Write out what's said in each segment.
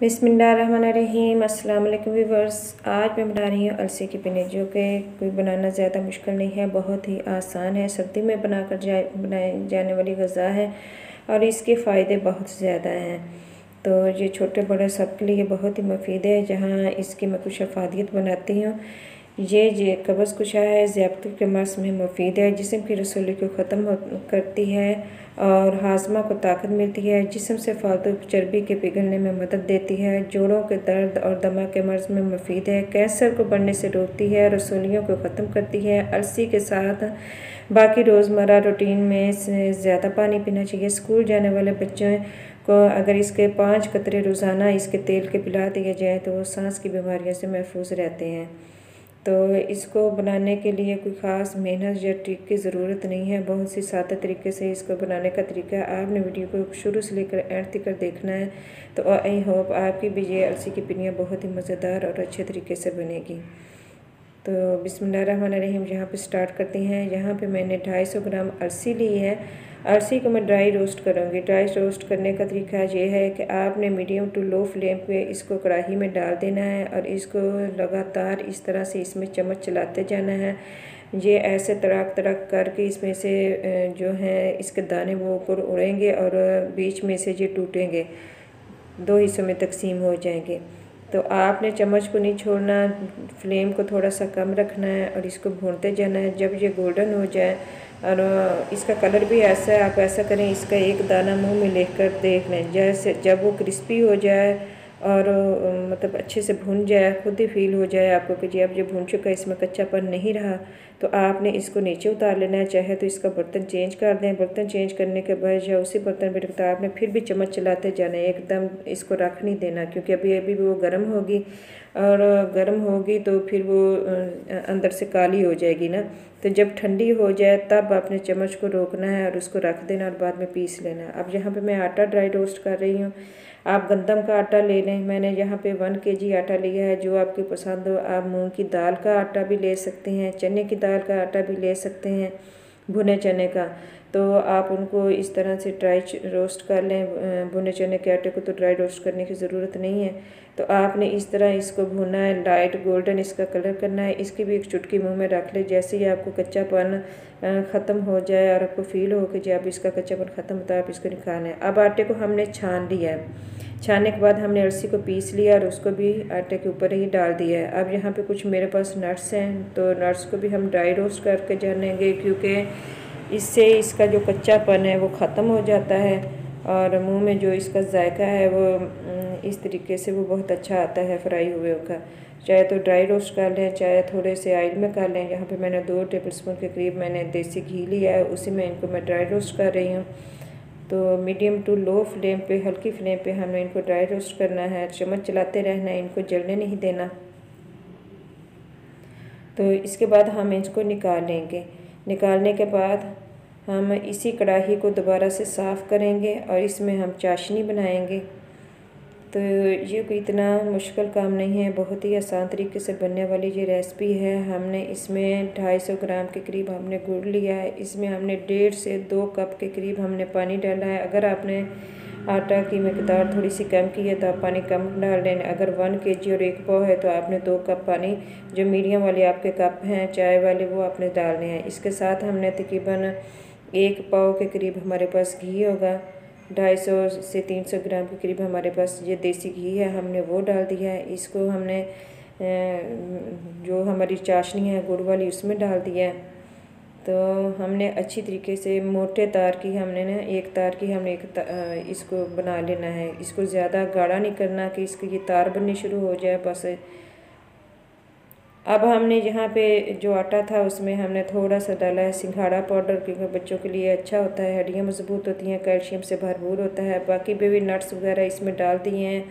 बिसमीम वालेकुम वीवर्स आज मैं बना रही हूँ अलसी की पिनी जो कि कोई बनाना ज़्यादा मुश्किल नहीं है, बहुत ही आसान है। सर्दी में बनाकर जाए बनाए जाने वाली गज़ा है और इसके फ़ायदे बहुत ज़्यादा हैं। तो ये छोटे बड़े सबके लिए बहुत ही मुफीद है, जहाँ इसकी मैं कुछ अफादियत बनाती हूँ। ये ये कब्ज़ कुशा है ज़्यादा के मर्स में मुफीद है। जिसम की रसोली को ख़त्म करती है और हाजमा को ताकत मिलती है। जिसम से फालतू चर्बी के पिघलने में मदद देती है। जोड़ों के दर्द और दमा के मर्ज़ में मुफीद है। कैंसर को बढ़ने से रोकती है रसोलियों को ख़त्म करती है। अलसी के साथ बाकी रोज़मर्रा रूटीन में ज़्यादा पानी पीना चाहिए। स्कूल जाने वाले बच्चों को अगर इसके पाँच कतरे रोज़ाना इसके तेल के पिला दिए जाए तो वो सांस की बीमारियों से महफूज रहते हैं। तो इसको बनाने के लिए कोई ख़ास मेहनत या ट्रिक की ज़रूरत नहीं है। बहुत सी सादा तरीके से इसको बनाने का तरीका आपने वीडियो को शुरू से लेकर एंड तक देखना है। तो आई होप आपकी भी ये अलसी की पिनियाँ बहुत ही मज़ेदार और अच्छे तरीके से बनेगी। तो बिसमीम यहाँ पे स्टार्ट करते हैं। यहाँ पे मैंने 250 ग्राम अलसी ली है। अलसी को मैं ड्राई रोस्ट करूँगी। ड्राई रोस्ट करने का तरीका ये है कि आपने मीडियम टू लो फ्लेम पे इसको कढ़ाई में डाल देना है और इसको लगातार इस तरह से इसमें चम्मच चलाते जाना है। ये ऐसे तड़ाक तड़ाक करके इसमें से जो है, इसके दाने वो ऊपर उड़ेंगे और बीच में से ये टूटेंगे। दो हिस्सों में तकसीम हो जाएँगे। तो आपने चम्मच को नहीं छोड़ना, फ्लेम को थोड़ा सा कम रखना है और इसको भूनते जाना है। जब ये गोल्डन हो जाए और इसका कलर भी ऐसा है, आप ऐसा करें, इसका एक दाना मुँह में लेकर देख लें जैसे जब वो क्रिस्पी हो जाए और मतलब अच्छे से भुन जाए, खुद ही फील हो जाए आपको कि जी अब जो भुन चुका है, इसमें कच्चापन नहीं रहा तो आपने इसको नीचे उतार लेना है, चाहे तो इसका बर्तन चेंज कर दें। बर्तन चेंज करने के बाद या उसी बर्तन में रखता आपने फिर भी चम्मच चलाते जाना है, एकदम इसको रख नहीं देना, क्योंकि अभी अभी वो गर्म होगी, और गर्म होगी तो फिर वो अंदर से काली हो जाएगी ना। तो जब ठंडी हो जाए, तब आपने चम्मच को रोकना है और उसको रख देना और बाद में पीस लेना अब यहाँ पे मैं आटा ड्राई रोस्ट कर रही हूँ। आप गंदम का आटा ले लें। मैंने यहाँ पे वन के जी आटा लिया है, जो आपकी पसंद हो। आप मूंग की दाल का आटा भी ले सकते हैं, चने की दाल का आटा भी ले सकते हैं। भुने चने का। तो आप उनको इस तरह से ड्राई रोस्ट कर लें। भुने चने के आटे को तो ड्राई रोस्ट करने की ज़रूरत नहीं है। तो आपने इस तरह इसको भुना है लाइट गोल्डन इसका कलर करना है। इसकी भी एक चुटकी मुँह में रख ले। जैसे ही आपको कच्चापन ख़त्म हो जाए और आपको फील हो कि जब इसका कच्चापन ख़त्म होता है, आप इसको निकालना है अब आटे को हमने छान लिया है। छानने के बाद हमने अरसी को पीस लिया और उसको भी आटे के ऊपर ही डाल दिया है। अब यहाँ पे कुछ मेरे पास नट्स हैं तो नट्स को भी हम ड्राई रोस्ट करके जानेंगे, क्योंकि इससे इसका जो कच्चापन है वो ख़त्म हो जाता है और मुँह में जो इसका जायका है वो इस तरीके से वो बहुत अच्छा आता है फ्राई हुए का। चाहे तो ड्राई रोस्ट कर लें, चाहे थोड़े से ऑयल में कर लें, यहाँ पे मैंने दो टेबल स्पून के करीब मैंने देसी घी लिया है, उसी में इनको मैं ड्राई रोस्ट कर रही हूँ। तो मीडियम टू लो फ्लेम पे, हल्की फ्लेम पे हमें इनको ड्राई रोस्ट करना है, चम्मच चलाते रहना है, इनको जलने नहीं देना। तो इसके बाद हम इसको निकाल लेंगे। निकालने के बाद हम इसी कढ़ाई को दोबारा से साफ़ करेंगे और इसमें हम चाशनी बनाएँगे। तो ये कोई इतना मुश्किल काम नहीं है, बहुत ही आसान तरीके से बनने वाली ये रेसिपी है। हमने इसमें 250 ग्राम के करीब हमने गुड़ लिया है। इसमें हमने डेढ़ से दो कप के करीब हमने पानी डाला है। अगर आपने आटा की मकदार थोड़ी सी कम की है तो आप पानी कम डाल दें। अगर वन के जी और एक पाव है तो आपने दो कप पानी, जो मीडियम वाले आपके कप हैं, चाय वाले, वो आपने डालने हैं। इसके साथ हमने तकरीबन एक पाव के करीब हमारे पास घी होगा। ढाई सौ से तीन सौ ग्राम के करीब हमारे पास ये देसी घी है, हमने वो डाल दिया है, इसको हमने जो हमारी चाशनी है, गुड़ वाली, उसमें डाल दिया है। तो हमने अच्छी तरीके से मोटे तार की हमने ना, एक तार की हमने एक इसको बना लेना है। इसको ज़्यादा गाढ़ा नहीं करना कि इसकी ये तार बननी शुरू हो जाए, बस अब हमने यहाँ पे जो आटा था उसमें हमने थोड़ा सा डाला है सिंघाड़ा पाउडर क्योंकि बच्चों के लिए अच्छा होता है, हड्डियाँ मज़बूत होती हैं, कैल्शियम से भरपूर होता है। बाकी बेबी नट्स वगैरह इसमें डाल दिए हैं।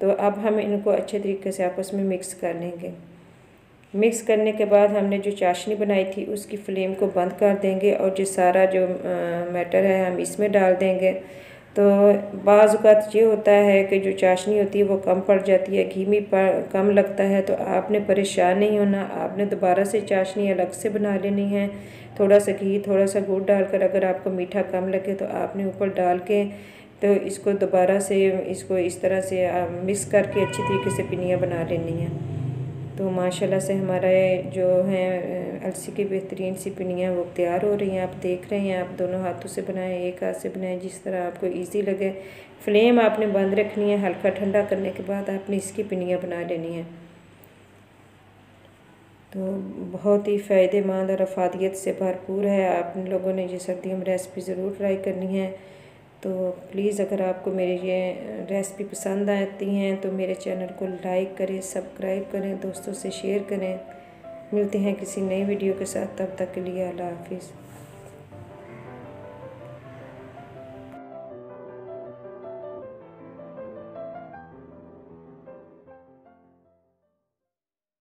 तो अब हम इनको अच्छे तरीके से आपस में मिक्स कर लेंगे। मिक्स करने के बाद हमने जो चाशनी बनाई थी उसकी फ्लेम को बंद कर देंगे और जो सारा जो मैटर है हम इसमें डाल देंगे। तो बाज़ात ये होता है कि जो चाशनी होती है वो कम पड़ जाती है घी में कम लगता है तो आपने परेशान नहीं होना, आपने दोबारा से चाशनी अलग से बना लेनी है। थोड़ा सा घी, थोड़ा सा गुड़ डालकर अगर आपको मीठा कम लगे तो आपने ऊपर डाल के तो इसको दोबारा से, इसको इस तरह से मिक्स करके अच्छी तरीके से पिनियाँ बना लेनी हैं। तो माशाल्लाह से हमारा जो है, अलसी की बेहतरीन सी पिनियाँ वो तैयार हो रही हैं। आप देख रहे हैं, आप दोनों हाथों से बनाएँ, एक हाथ से बनाएँ, जिस तरह आपको इजी लगे। फ्लेम आपने बंद रखनी है, हल्का ठंडा करने के बाद आपने इसकी पिनियाँ बना लेनी है। तो बहुत ही फ़ायदेमंद और अफादियत से भरपूर है। आप लोगों ने ये सर्दियों में रेसिपी ज़रूर ट्राई करनी है। तो प्लीज़ अगर आपको मेरी ये रेसिपी पसंद आती हैं तो मेरे चैनल को लाइक करें सब्सक्राइब करें, दोस्तों से शेयर करें। मिलते हैं किसी नई वीडियो के साथ, तब तक के लिए अल्लाह हाफिज़।